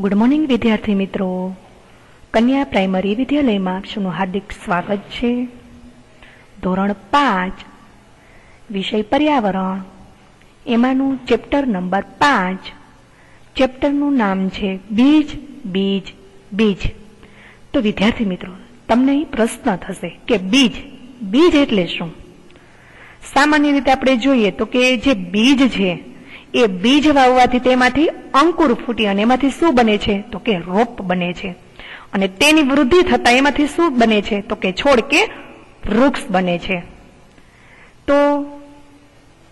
Good morning વિદ્યાર્થી મિત્રો. કન્યા પ્રાઇમરી વિદ્યાલયમાં આપનું હાર્દિક સ્વાગત છે. ધોરણ પાંચ, વિષય પર્યાવરણ. એમાંનું ચેપ્ટર નંબર પાંચ. ચેપ્ટરનું નામ છે બીજ બીજ બીજ. તો વિદ્યાર્થી મિત્રો, તમને પ્રશ્ન થશે કે બીજ બીજ એટલે શું? સામાન્ય રીતે આપણે જોઈએ તો કે જે બીજ છે એ બીજ વાવવાથી તેમાંથી અંકુર ફૂટી અને એમાંથી શું બને છે? તો કે રોપ બને છે. અને તેની વૃદ્ધિ થતા એમાંથી શું બને છે? તો કે છોડ કે વૃક્ષ બને છે. તો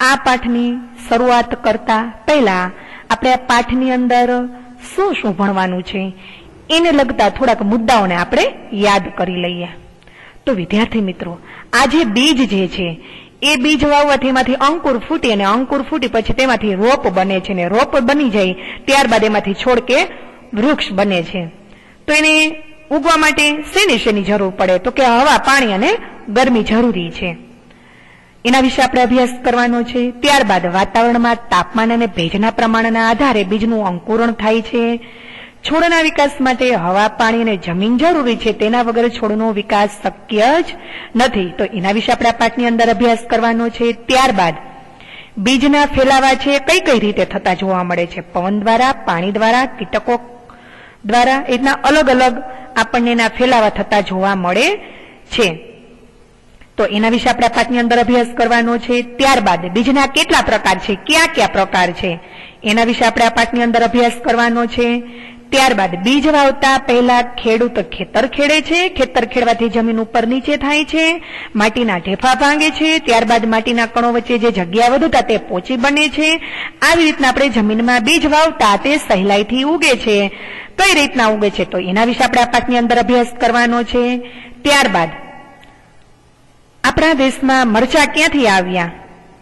આ પાઠની શરૂઆત કરતા પહેલા આપણે આ પાઠની અંદર શું શું ભણવાનું છે? એને લગતા થોડાક મુદ્દાઓને આપણે યાદ કરી લઈએ. તો વિદ્યાર્થી મિત્રો આ જે બીજ જે છે એ બીજ વાવવાથી એમાંથી અંકુર ફૂટી અને અંકુર ફૂટી પછી તેમાંથી રોપ બને છે ને રોપ બની જાય ત્યારબાદ એમાંથી છોડ કે વૃક્ષ બને છે. તો એને ઉગવા માટે શેની શેની જરૂર પડે? તો કે હવા, પાણી અને ગરમી જરૂરી છે. એના વિશે આપણે અભ્યાસ કરવાનો છે. ત્યારબાદ વાતાવરણમાં તાપમાન અને ભેજના પ્રમાણના આધારે બીજનું અંકુરણ થાય છે. છોડના વિકાસ માટે હવા, પાણી અને જમીન જરૂરી છે, તેના વગર છોડનો વિકાસ શક્ય જ નથી. તો એના વિશે આપણે આ પાઠની અંદર અભ્યાસ કરવાનો છે. ત્યારબાદ, બીજના ફેલાવા છે, કઈ કઈ રીતે થતા જોવા મળે છે? પવન દ્વારા, પાણી દ્વારા, કીટકો દ્વારા, એના અલગ અલગ આપણને એના ફેલાવા થતા જોવા મળે છે. તો એના વિશે આપણે આ અંદર અભ્યાસ કરવાનો છે. ત્યારબાદ, બીજના કેટલા પ્રકાર છે? કયા કયા પ્રકાર છે? એના વિશે આપણે આ પાઠની અંદર અભ્યાસ કરવાનો છે. ત્યારબાદ બીજ વાવતા પહેલા ખેડૂત ખેતર ખેડે છે. ખેતર ખેડવાથી જમીન ઉપર નીચે થાય છે. માટીના ઢેફા ભાંગે છે. ત્યારબાદ માટીના કણો વચ્ચે જે જગ્યા વધતા તે પોચી બને છે. આવી રીતના આપણે જમીનમાં બીજ વાવતા તે સહેલાઈથી ઉગે છે. કઈ રીતના ઉગે છે તો એના વિશે આપણે આ પાઠની અંદર અભ્યાસ કરવાનો છે. ત્યારબાદ આપણા દેશમાં મરચા ક્યાંથી આવ્યા?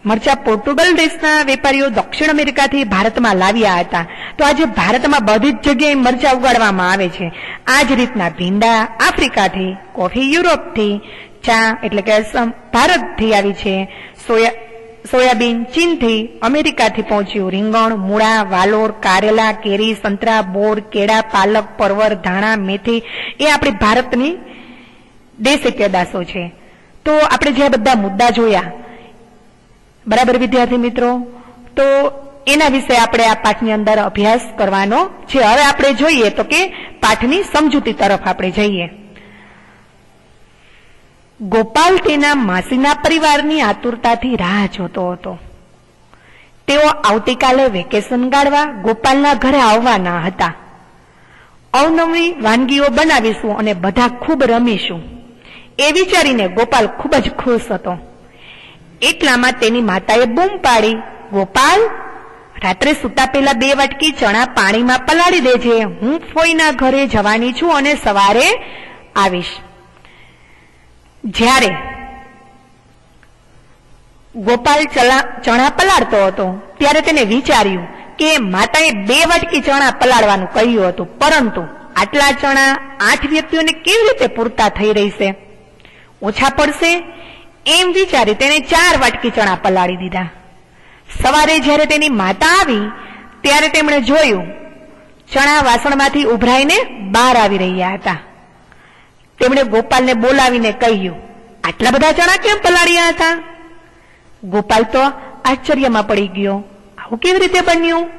મરચા પોર્ટુગલ દેશના વેપારીઓ દક્ષિણ અમેરિકાથી ભારતમાં લાવ્યા હતા. તો આજે ભારતમાં બધી જ જગ્યાએ મરચા ઉગાડવામાં આવે છે. આ જ રીતના ભીંડા આફ્રિકાથી, કોફી યુરોપથી, ચા એટલે કે ભારતથી આવી છે. સોયા, સોયાબીન ચીનથી અમેરિકાથી પહોંચ્યું. રીંગણ, મૂળા, વાલોર, કારેલા, કેરી, સંતરા, બોર, કેળા, પાલક, પરવર, ધાણા, મેથી એ આપણી ભારતની દેશી પેદાશો છે. તો આપણે જે બધા મુદ્દા જોયા બરાબર વિદ્યાર્થી મિત્રો? તો એના વિશે આપણે આ પાઠની અંદર અભ્યાસ કરવાનો છે. હવે આપણે જોઈએ તો કે પાઠની સમજૂતી તરફ આપણે જઈએ. ગોપાલ તેના માસીના પરિવારની આતુરતાથી રાહ જોતો હતો. તેઓ આવતીકાલે વેકેશન ગાળવા ગોપાલના ઘરે આવવાના હતા. અવનવી વાનગીઓ બનાવીશું અને બધા ખૂબ રમીશું. એ વિચારીને ગોપાલ ખૂબ જ ખુશ હતો. એટલામાં તેની માતાએ બૂમ પાડી, ગોપાલ, રાત્રે સુતા પહેલા બે વાટકી ચણા પાણીમાં પલાળી દેજે. હું ફોઈના ઘરે જવાની છું અને સવારે આવીશ. જ્યારે ગોપાલ ચણા પલાળતો હતો, ત્યારે તેને વિચાર્યું કે માતાએ બે વાટકી ચણા પલાળવાનું કહ્યું હતું, પરંતુ આટલા ચણા આઠ વ્યક્તિઓને કેવી રીતે પૂરતા થઈ રહેશે? ઓછા પડશે? એમ વિચારી તેને ચાર વાટકી ચણા પલાળી દીધા. સવારે જ્યારે તેની માતા આવી, ત્યારે તેમણે જોયું, ચણા વાસણમાંથી ઉભરાઈને બહાર આવી રહ્યા હતા. તેમણે ગોપાલને બોલાવીને કહ્યું, આટલા બધા ચણા કેમ પલાળ્યા હતા? ગોપાલ તો આશ્ચર્યમાં પડી ગયો, આવું કેવી રીતે બન્યું?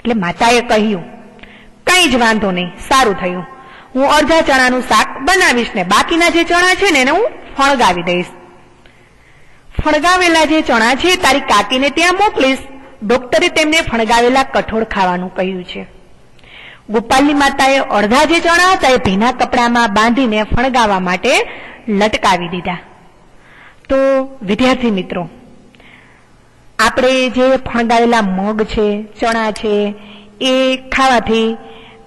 એટલે માતાએ કહ્યું, કંઈ જ વાંધો નહીં, સારું થયું. હું અડધા ચણાનું શાક બનાવીશ ને બાકીના જે ચણા છે ને એને હું ફણગાવી દઈશ. ફણગાવેલા જે ચણા છે, તારી કાકીને ત્યાં મોકલીશ. ડોક્ટરે તેમને ફણગાવેલા કઠોળ ખાવાનું કહ્યું છે. ગોપાલની માતાએ અડધા જે ચણા હતા એ ભીના કપડામાં બાંધીને ફણગાવા માટે લટકાવી દીધા. તો, વિદ્યાર્થી મિત્રો, આપણે જે ફણગાવેલા મગ છે, ચણા છે, એ ખાવાથી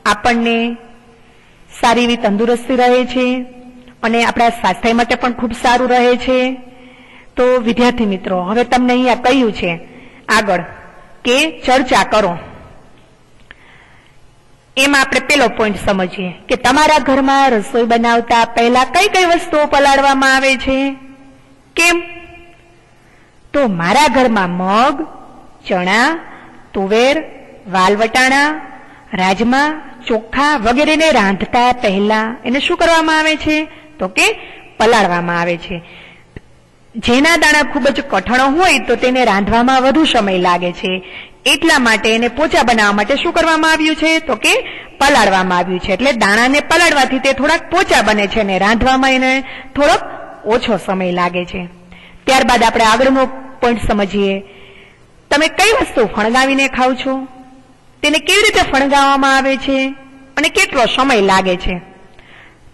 આપણને સારી એવી તંદુરસ્તી રહે છે અને આપણા સ્વાસ્થ્ય માટે પણ ખૂબ સારું રહે છે. તો વિદ્યાર્થી મિત્રો, હવે તમને અહીંયા કહ્યું છે, આગળ કે ચર્ચા કરો. એમાં આપણે પેલો પોઈન્ટ સમજીએ કે તમારા ઘરમાં રસોઈ બનાવતા પહેલા કઈ કઈ વસ્તુઓ પલાળવામાં આવે છે? કેમ? તો મારા ઘરમાં મગ, ચણા, તુવેર વાલ વટાણા રાજમા, ચોખા વગેરેને રાંધતા પહેલા એને શું કરવામાં આવે છે? તો કે પલાળવામાં આવે છે. જેના દાણા ખૂબ જ કઠણ હોય તો તેને રાંધવામાં વધુ સમય લાગે છે. એટલા માટે એને પોચા બનાવવા માટે શું કરવામાં આવ્યું છે? તો કે પલાળવામાં આવ્યું છે. એટલે દાણાને પલાળવાથી તે થોડાક પોચા બને છે અને રાંધવામાં એને થોડોક ઓછો સમય લાગે છે. ત્યારબાદ આપણે આગળનો પોઈન્ટ સમજીએ. તમે કઈ વસ્તુ ફણગાવીને ખાવ છો? તેને કેવી રીતે ફણગાવવામાં આવે છે? અને કેટલો સમય લાગે છે?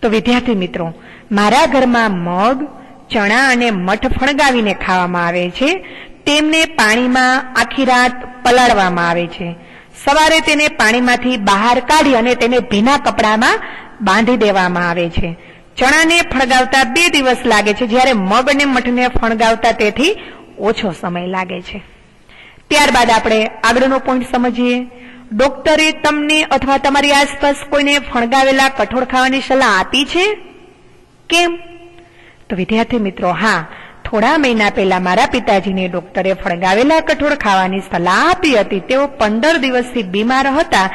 તો વિદ્યાર્થી મિત્રો મારા ઘરમાં મગ, ચણા અને મઠ ફણગાવીને ખાવામાં આવે છે. તેમને પાણીમાં આખી રાત પલાળવામાં આવે છે. સવારે તેને પાણીમાંથી બહાર કાઢી અને તેને ભીના કપડામાં બાંધી દેવામાં આવે છે. ચણાને ફણગાવતા બે દિવસ લાગે છે. જ્યારે મગ અને મઠને ફણગાવતા તેથી ઓછો સમય લાગે છે. ત્યારબાદ આપણે આગળનો પોઈન્ટ સમજીએ. ડોક્ટરે તમને અથવા તમારી આસપાસ કોઈને ફણગાવેલા કઠોળ ખાવાની સલાહ આપી છે? કેમ? તો વિદ્યાર્થી મિત્રો, હા, થોડા મહિના પહેલા મારા પિતાજીને ડોક્ટરે ફણગાવેલા કઠોળ ખાવાની સલાહ આપી હતી. તેઓ પંદર દિવસથી બીમાર હતા.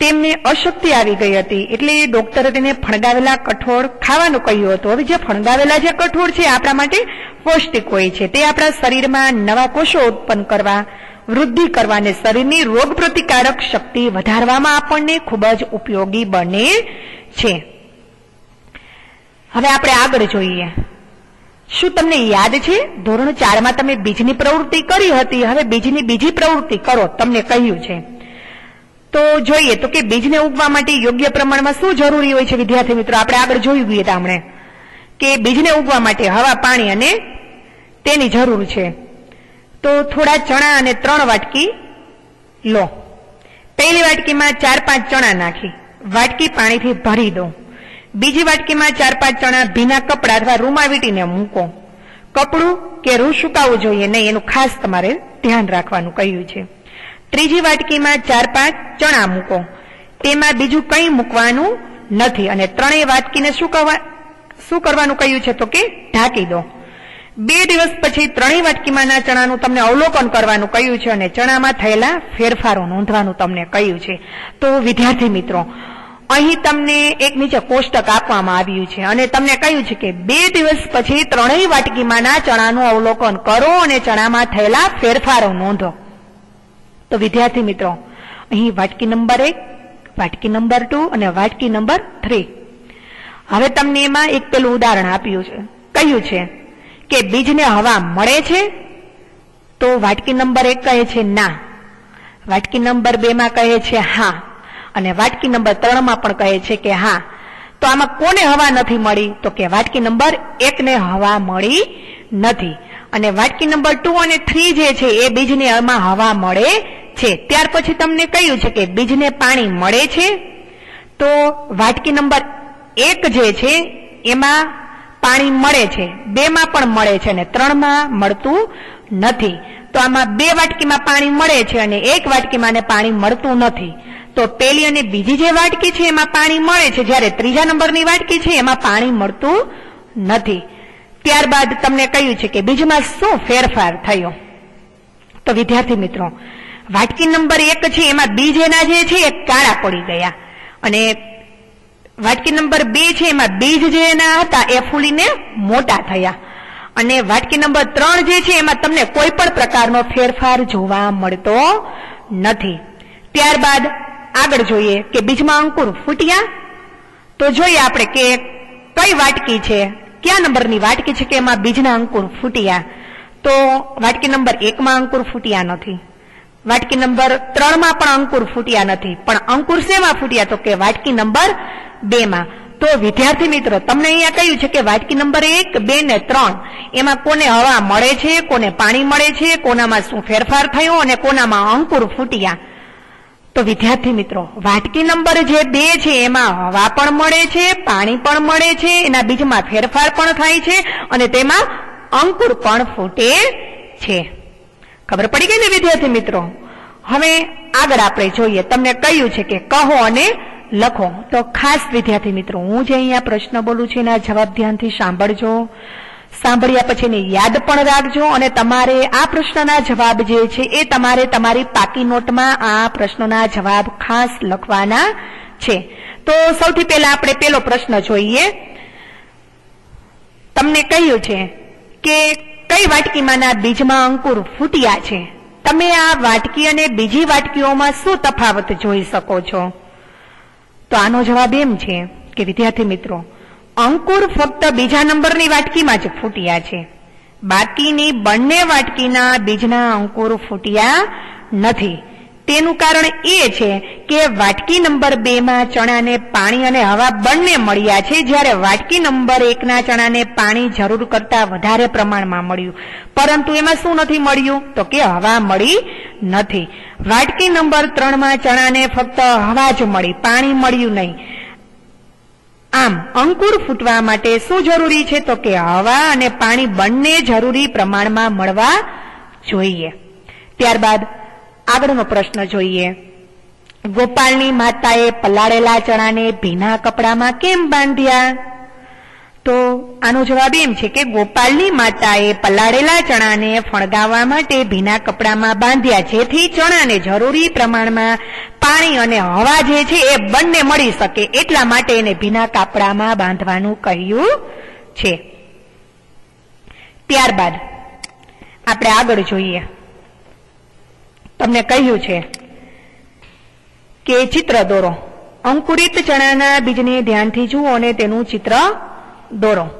તેમને અશક્તિ આવી ગઈ હતી. એટલે ડોક્ટરે તેને ફણગાવેલા કઠોળ ખાવાનું કહ્યું હતું. હવે જે ફણગાવેલા જે કઠોળ છે આપણા માટે પૌષ્ટિક હોય છે. તે આપણા શરીરમાં નવા કોષો ઉત્પન્ન કરવા, વૃદ્ધિ કરવા અને શરીરની રોગ પ્રતિકારક શક્તિ વધારવામાં આપણને ખૂબ જ ઉપયોગી બને છે. હવે આપણે આગળ જોઈએ. શું તમને યાદ છે? ધોરણ ચારમાં તમે બીજની પ્રવૃત્તિ કરી હતી. હવે બીજની બીજી પ્રવૃત્તિ કરો, તમને કહ્યું છે. તો જોઈએ, તો કે બીજને ઉગવા માટે યોગ્ય પ્રમાણમાં શું જરૂરી હોય છે? વિદ્યાર્થી મિત્રો, આપણે આગળ જોયું ગઈએ તમને કે બીજને ઉગવા માટે હવા, પાણી અને તેની જરૂર છે. તો થોડા ચણા અને ત્રણ વાટકી લો. પહેલી વાટકીમાં ચાર પાંચ ચણા નાખી. વાટકી પાણીથી ભરી દો. બીજી વાટકીમાં ચાર પાંચ ચણા ભીના કપડા અથવા રૂમાં વીટીને મૂકો. કપડું કે રૂ સુકાવવું જોઈએ નહીં, એનું ખાસ તમારે ધ્યાન રાખવાનું કહ્યું છે. ત્રીજી વાટકીમાં ચાર પાંચ ચણા મૂકો. તેમાં બીજું કંઈ મૂકવાનું નથી અને ત્રણેય વાટકીને શું કરવા શું કરવાનું કહ્યું છે તો કે ઢાંકી દો. બે દિવસ પછી ત્રણેય વાટકીમાંના ચણાનું તમને અવલોકન કરવાનું કહ્યું છે અને ચણામાં થયેલા ફેરફારો નોંધવાનું તમને કહ્યું છે. તો વિદ્યાર્થી મિત્રો અહીં તમને એક નીચે કોષ્ટક આપવામાં આવ્યું છે અને તમને કહ્યું છે કે બે દિવસ પછી ત્રણેય વાટકીમાંના ચણાનું અવલોકન કરો અને ચણામાં થયેલા ફેરફારો નોંધો. તો વિદ્યાર્થી મિત્રો, અહીં વાટકી નંબર એક, વાટકી નંબર ટુ અને વાટકી નંબર થ્રી. હવે તમને એમાં એક પેલું ઉદાહરણ આપ્યું છે. કહ્યું છે કે બીજને હવા મળે છે? તો વાટકી નંબર એક કહે છે ના. વાટકી નંબર બેમાં કહે છે હા. અને વાટકી નંબર ત્રણમાં પણ કહે છે કે હા, તો આમાં કોને હવા નથી મળી? તો કે વાટકી નંબર એકને હવા મળી નથી. અને વાટકી નંબર ટુ અને થ્રી જે છે, એ બીજને એમાં હવા મળે છે. ત્યાર પછી તમને કહ્યું છે કે બીજને પાણી મળે છે? તો વાટકી નંબર એક જે છે, એમાં પાણી મળે છે. બે માં પણ મળે છે અને ત્રણમાં મળતું નથી. તો આમાં બે વાટકીમાં પાણી મળે છે અને એક વાટકીમાં પાણી મળતું નથી. તો પેલી અને બીજી જે વાટકી છે એમાં પાણી મળે છે, જ્યારે ત્રીજા નંબરની વાટકી છે, એમાં પાણી મળતું નથી. ત્યારબાદ તમને કહ્યું છે કે બીજમાં શું ફેરફાર થયો? તો વિદ્યાર્થી મિત્રો વાટકી નંબર એક છે, એમાં બીજ એના જે છે, એ કાળા પડી ગયા. અને વાટકી નંબર બે છે, એમાં બીજ જે એના હતા, એ ફૂલીને મોટા થયા. અને વાટકી નંબર ત્રણ જે છે, એમાં તમને કોઈ પણ પ્રકારનો ફેરફાર જોવા મળતો નથી. ત્યારબાદ આગળ જોઈએ કે બીજમાં અંકુર ફૂટ્યા? તો જોઈએ આપણે કે કઈ વાટકી છે? કયા નંબરની વાટકી છે કે એમાં બીજના અંકુર ફૂટ્યા? તો વાટકી નંબર એકમાં અંકુર ફૂટ્યા નથી. વાટકી નંબર ત્રણમાં પણ અંકુર ફૂટ્યા નથી. પણ અંકુર શેમાં ફૂટ્યા? તો કે વાટકી નંબર બે માં તો વિદ્યાર્થી મિત્રો, તમને અહીંયા કહ્યું છે કે વાટકી નંબર એક, બે ને ત્રણ. એમાં કોને હવા મળે છે, કોને પાણી મળે છે, કોનામાં શું ફેરફાર થયો અને કોનામાં અંકુર ફૂટ્યા? તો વિદ્યાર્થી મિત્રો, વાટકી નંબર જે બે છે, એમાં હવા પણ મળે છે, પાણી પણ મળે છે, એના બીજમાં ફેરફાર પણ થાય છે અને તેમાં અંકુર પણ ફૂટે છે. ખબર પડી ગઈ ને વિદ્યાર્થી મિત્રો? હવે આગળ આપણે જોઈએ, તમને કહ્યું છે કે કહો અને લખો. તો ખાસ વિદ્યાર્થી મિત્રો, હું જે અહીંયા પ્રશ્ન બોલું છું, એના જવાબ ધ્યાનથી સાંભળજો. સાંભળ્યા પછી એને યાદ પણ રાખજો અને તમારે આ પ્રશ્નના જવાબ જે છે એ તમારે તમારી પાકી નોટમાં આ પ્રશ્નના જવાબ ખાસ લખવાના છે. તો સૌથી પહેલા આપણે પેલો પ્રશ્ન જોઈએ. તમને કહ્યું છે કે કઈ વાટકીમાંના બીજમાં અંકુર ફૂટ્યા છે? તમે આ વાટકી અને બીજી વાટકીઓમાં શું તફાવત જોઈ શકો છો? તો આનો જવાબ એમ છે કે વિદ્યાર્થી મિત્રો અંકુર ફક્ત બીજા નંબરની વાટકીમાં જ ફૂટ્યા છે. બાકીની બંને વાટકીના બીજના અંકુર ફૂટ્યા નથી. તેનું કારણ એ છે કે વાટકી નંબર બે માં ચણાને પાણી અને હવા બંને મળ્યા છે જ્યારે વાટકી નંબર એકના ચણાને પાણી જરૂર કરતાં વધારે પ્રમાણમાં મળ્યું. પરંતુ એમાં શું નથી મળ્યું? તો કે હવા મળી નથી. વાટકી નંબર ત્રણમાં ચણાને ફક્ત હવા જ મળી, પાણી મળ્યું નહીં. આમ, અંકુર ફૂટવા માટે શું જરૂરી છે તો કે હવા અને પાણી બંને જરૂરી પ્રમાણમાં મળવા જોઈએ. ત્યારબાદ, આગળનો પ્રશ્ન જોઈએ. ગોપાલની માતાએ પલાળેલા ચણાને ભીના કપડામાં કેમ બાંધ્યા? તો આનો જવાબ એમ છે કે ગોપાલની માતાએ પલાળેલા ચણાને ફણગાવવા માટે ભીના કપડામાં બાંધ્યા, જેથી ચણાને જરૂરી પ્રમાણમાં પાણી અને હવા જે છે એ બંને મળી શકે. એટલા માટે એને ભીના કાપડામાં બાંધવાનું કહ્યું છે. ત્યારબાદ આપણે આગળ જોઈએ. તમને કહ્યું છે કે ચિત્ર દોરો. અંકુરિત ચણાના બીજને ધ્યાનથી જુઓ અને તેનું ચિત્ર દોરો.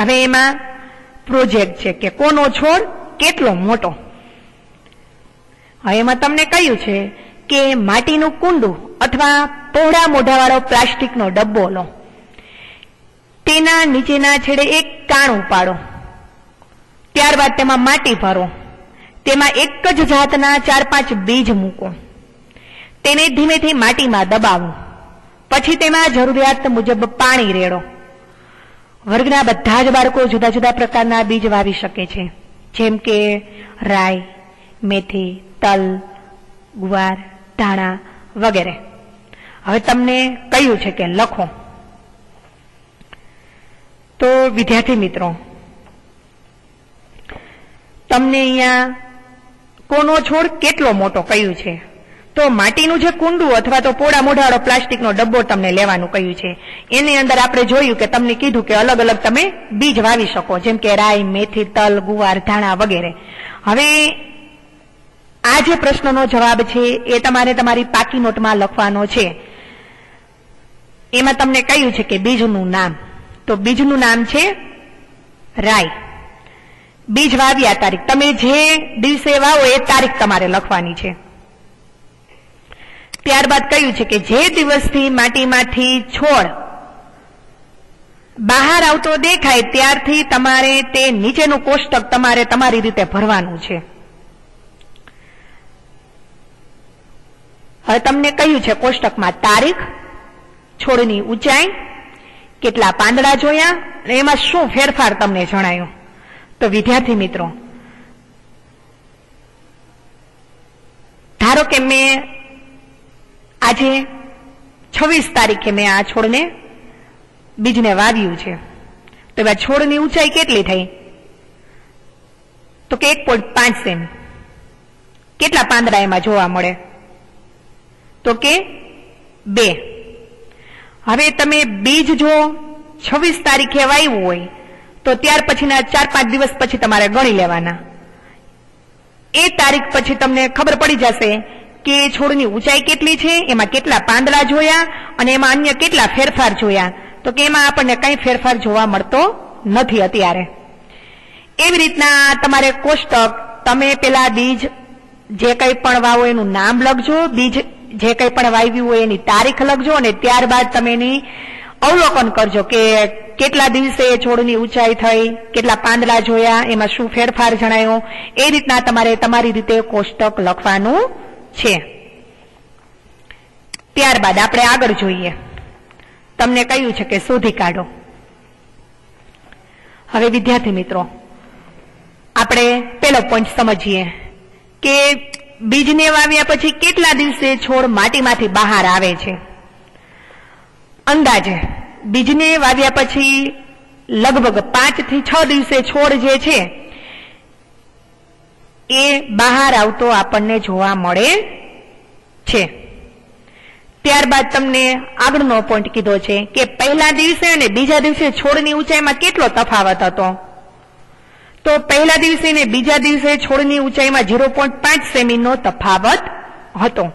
હવે એમાં પ્રોજેક્ટ છે કે કોનો છોડ કેટલો મોટો. હવે એમાં તમને કહ્યું છે કે માટીનું કુંડું અથવા પહોળા મોઢાવાળો પ્લાસ્ટિકનો ડબ્બો લો. તેના નીચેના છેડે એક કાણું પાડો. ત્યારબાદ તેમાં માટી ભરો. તેમાં એક જ જાતના ચાર પાંચ બીજ મૂકો. તેને ધીમેથી માટીમાં દબાવો. પછી તેમાં જરૂરિયાત મુજબ પાણી રેડો. વર્ગના બધા જ બાળકો જુદા જુદા પ્રકારના બીજ વાવી શકે છે. જેમ કે રાઈ, મેથી, તલ, ગુવાર, ધાણા વગેરે. હવે તમને કહ્યું છે કે લખો. તો વિદ્યાર્થી મિત્રો, તમને અહીંયા કોનો છોડ કેટલો મોટો કહ્યું છે? તો માટીનું જે કુંડું અથવા તો પોળા મોઢાળો પ્લાસ્ટિકનો ડબ્બો તમને લેવાનું કહ્યું છે. એની અંદર આપણે જોયું કે તમને કીધું કે અલગ અલગ તમે બીજ વાવી શકો, જેમ કે રાઈ, મેથી, તલ, ગુવાર, ધાણા વગેરે. હવે આ જે પ્રશ્નનો જવાબ છે એ તમારે તમારી પાકી નોટમાં લખવાનો છે. એમાં તમને કહ્યું છે કે બીજનું નામ. તો બીજનું નામ છે રાઈ. બીજ વાવ્યા તારીખ. તમે જે દિવસે વાવો એ તારીખ તમારે લખવાની છે. ત્યારબાદ કહ્યું છે કે જે દિવસથી માટીમાંથી છોડ બહાર આવતો દેખાય ત્યારથી તમારે તે નીચેનું કોષ્ટક તમારે તમારી રીતે ભરવાનું છે. હવે તમને કહ્યું છે કોષ્ટકમાં તારીખ, છોડની ઊંચાઈ, કેટલા પાંદડા જોયા અને એમાં શું ફેરફાર તમને જણાયું. તો વિદ્યાર્થી મિત્રો, ધારો કે મેં આજે છવ્વીસ તારીખે મેં આ છોડને બીજને વાવ્યું છે. તો એમાં છોડની ઊંચાઈ કેટલી થઈ? તો કે એક પોઈન્ટ પાંચ સેમ. કેટલા પાંદડા એમાં જોવા મળે? તો કે બે. હવે તમે બીજ જો છવ્વીસ તારીખે વાવ્યું હોય, તો ત્યાર પછીના ચાર પાંચ દિવસ પછી તમારે ગણી લેવાના. એ તારીખ પછી તમને ખબર પડી જશે કે છોડની ઊંચાઈ કેટલી છે, એમાં કેટલા પાંદડા જોયા અને એમાં અન્ય કેટલા ફેરફાર જોયા? તો કે એમાં આપણને કઈ ફેરફાર જોવા મળતો નથી અત્યારે. એવી રીતના તમારે કોષ્ટક, તમે પેલા બીજ જે કંઈ પણ વાવો એનું નામ લખજો, બીજ જે કંઈ પણ વાવ્યું હોય એની તારીખ લખજો અને ત્યારબાદ તમે એની અવલોકન કરજો કે કેટલા દિવસે છોડની ઊંચાઈ થઈ, કેટલા પાંદડા જોયા, એમાં શું ફેરફાર જણાયો? એ રીતના તમારે તમારી રીતે કોષ્ટક લખવાનું છે. ત્યારબાદ આપણે આગળ જોઈએ. તમને કહ્યું છે કે શોધી કાઢો. હવે વિદ્યાર્થી મિત્રો, આપણે પેલો પોઈન્ટ સમજીએ કે બીજને વાવ્યા પછી કેટલા દિવસે છોડ માટીમાંથી બહાર આવે છે? અંદાજે બીજને વાવ્યા પછી લગભગ પાંચથી છ દિવસે છોડ જે છે એ બહાર આવતો આપણને જોવા મળે છે. ત્યારબાદ તમને આગળનો પોઈન્ટ કીધો છે કે પહેલા દિવસે અને બીજા દિવસે છોડની ઊંચાઈમાં કેટલો તફાવત હતો? તો પહેલા દિવસે ને બીજા દિવસે છોડની ઊંચાઈમાં ઝીરો પોઈન્ટ પાંચ સેમીનો તફાવત હતો.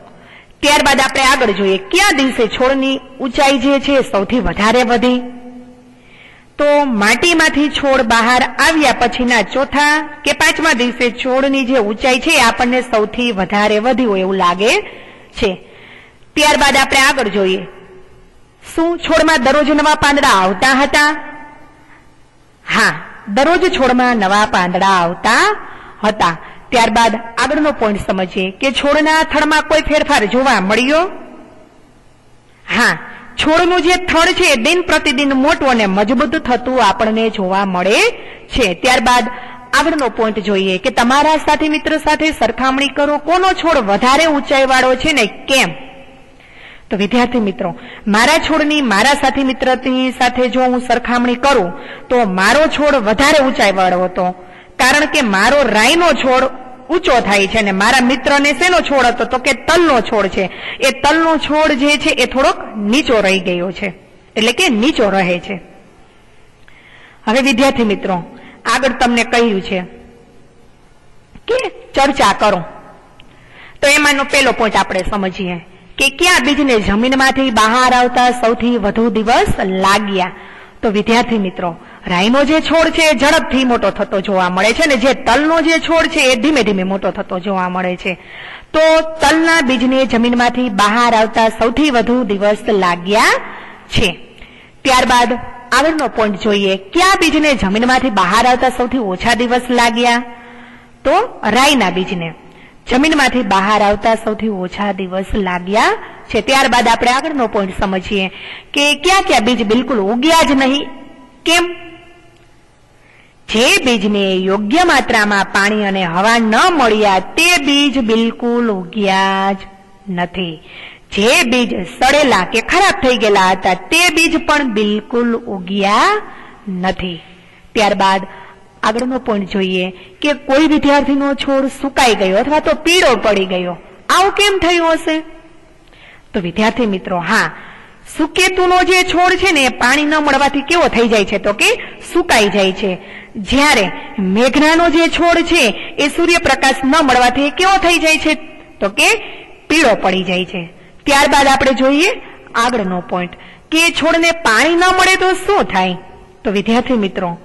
ત્યારબાદ આપણે આગળ જોઈએ, કયા દિવસે છોડની ઊંચાઈ જે છે સૌથી વધારે વધી? તો માટીમાંથી છોડ બહાર આવ્યા પછીના ચોથા કે પાંચમા દિવસે છોડની જે ઊંચાઈ છે આપણને સૌથી વધારે વધી હોય એવું લાગે છે. ત્યારબાદ આપણે આગળ જોઈએ. શું છોડમાં દરરોજ નવા પાંદડા આવતા હતા? હા, દરરોજ છોડમાં નવા પાંદડા આવતા હતા. ત્યારબાદ આગળનો પોઈન્ટ સમજીએ કે છોડના થડમાં કોઈ ફેરફાર જોવા મળ્યો? હા છોડનું જે થડ છે દિન પ્રતિદિન મોટું અને મજબૂત થતું આપણને જોવા મળે છે. ત્યારબાદ આગળનો પોઈન્ટ જોઈએ કે તમારા સાથી મિત્ર સાથે સરખામણી કરો, કોનો છોડ વધારે ઊંચાઈ વાળો છે ને કેમ? તો વિદ્યાર્થી મિત્રો, મારા છોડની, મારા સાથી મિત્રની સાથે જો હું સરખામણી કરું, તો મારો છોડ વધારે ઊંચાઈ વાળો હતો. કારણ કે મારો રાઈનો છોડ ઊંચો થાય છે અને મારા મિત્રને શેનો છોડ હતો તો કે તલનો છોડ છે. એ તલનો છોડ જે છે એ થોડોક નીચો રહી ગયો છે. એટલે કે નીચો રહે છે. હવે વિદ્યાર્થી મિત્રો, આગળ તમને કહ્યું છે કે ચર્ચા કરો. તો એમાંનો પેલો પોઈન્ટ આપણે સમજીએ કે ક્યાં બીજને જમીનમાંથી બહાર આવતા સૌથી વધુ દિવસ લાગ્યા. તો વિદ્યાર્થી મિત્રો, રાઈનો જે છોડ છે એ ઝડપથી મોટો થતો જોવા મળે છે અને જે તલનો જે છોડ છે એ ધીમે ધીમે મોટો થતો જોવા મળે છે. તો તલના બીજને જમીનમાંથી બહાર આવતા સૌથી વધુ દિવસ લાગ્યા છે. ત્યારબાદ આગળનો પોઈન્ટ જોઈએ, કયા બીજને જમીનમાંથી બહાર આવતા સૌથી ઓછા દિવસ લાગ્યા? તો રાઈના બીજને જમીનમાંથી બહાર આવતા સૌથી ઓછા દિવસ લાગ્યા છે. ત્યારબાદ આપણે આગળનો પોઈન્ટ સમજીએ કે ક્યાં ક્યાં બીજ બિલકુલ ઉગ્યા જ નહીં. કેમ? જે બીજને યોગ્ય માત્રામાં પાણી અને હવા ન મળ્યા તે બીજ બિલકુલ ઉગ્યા જ નથી. જે બીજ સડેલા કે ખરાબ થઈ ગયેલા હતા તે બીજ પણ બિલકુલ ઉગ્યા નથી. ત્યારબાદ આગળનો પોઈન્ટ જોઈએ કે કોઈ વિદ્યાર્થીનો છોડ સુકાઈ ગયો અથવા તો પીળો પડી ગયો. આવું કેમ થયું હશે? તો વિદ્યાર્થી મિત્રો, હા, સુકેતુનો જે છોડ છે ને, એ પાણી ન મળવાથી કેવો થઈ જાય છે તો કે સુકાઈ જાય છે. જ્યારે મેઘનાનો જે છોડ છે, એ સૂર્યપ્રકાશ ન મળવાથી કેવો થઈ જાય છે તો કે પીળો પડી જાય છે. ત્યારબાદ આપણે જોઈએ આગળનો પોઈન્ટ કે છોડને પાણી ન મળે તો શું થાય? તો વિદ્યાર્થી મિત્રો,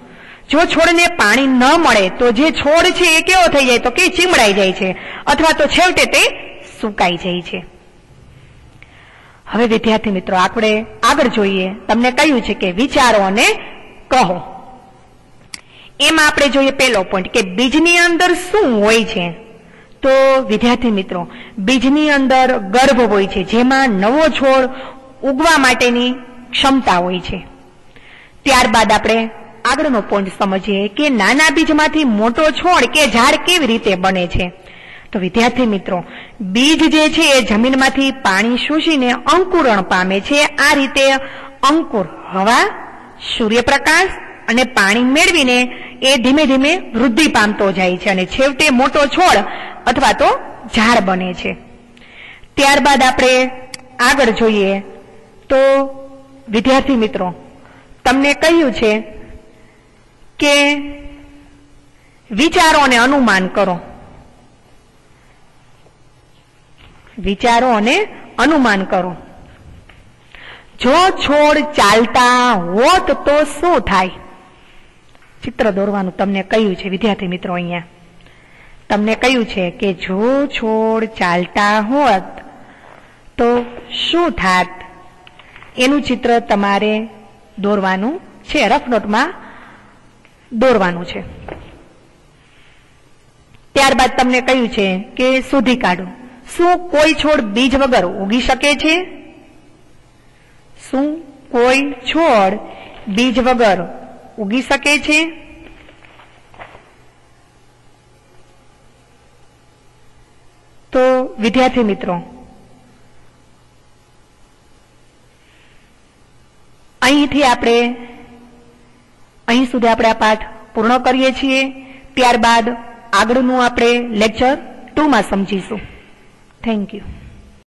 જો છોડને પાણી ન મળે, તો જે છોડ છે એ કેવો થઈ જાય? તો કે ચીમડાઈ જાય છે. અથવા તો છેવટે તે સુકાઈ જાય છે. હવે વિદ્યાર્થી મિત્રો, આપણે આગળ જોઈએ. તમને કહ્યું છે કે વિચારો અને કહો. એમાં આપણે જોઈએ પેલો પોઈન્ટ કે બીજની અંદર શું હોય છે? તો વિદ્યાર્થી મિત્રો, બીજની અંદર ગર્ભ હોય છે, જેમાં નવો છોડ ઉગવા માટેની ક્ષમતા હોય છે. ત્યારબાદ આપણે આગળનો પોઈન્ટ સમજીએ કે નાના બીજમાંથી મોટો છોડ કે ઝાડ કેવી રીતે બને છે? તો વિદ્યાર્થી મિત્રો, બીજ જે છે એ જમીનમાંથી પાણી શોષીને અંકુરણ પામે છે, આ રીતે અંકુર હવા, સૂર્યપ્રકાશ અને પાણી મેળવીને એ ધીમે ધીમે વૃદ્ધિ પામતો જાય છે અને છેવટે મોટો છોડ અથવા તો ઝાડ બને છે. ત્યારબાદ આપણે આગળ જોઈએ તો વિદ્યાર્થી મિત્રો, તમને કહ્યું છે કે વિચારો અને અનુમાન કરો. વિચારો અને અનુમાન કરો. જો છોડ ચાલતા હોત તો શું થાય? ચિત્ર દોરવાનું તમને કહ્યું છે, વિદ્યાર્થી મિત્રો અહીંયા. તમને કહ્યું છે કે જો છોડ ચાલતા હોત તો શું થાત? એનું ચિત્ર તમારે દોરવાનું છે, રફ નોટમાં દોરવાનું છે. ત્યારબાદ તમને કહ્યું છે કે શોધી કાઢો. શું કોઈ છોડ બીજ વગર ઉગી શકે છે? શું કોઈ છોડ બીજ વગર ઉગી શકે છે? તો વિદ્યાર્થી મિત્રો, અહીંથી આપણે, અહીં સુધી આપણે આ પાઠ પૂર્ણ કરીએ છીએ. ત્યારબાદ આગળનું આપણે લેક્ચર ટુમાં સમજીશું. Thank you.